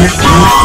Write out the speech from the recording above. Gracias.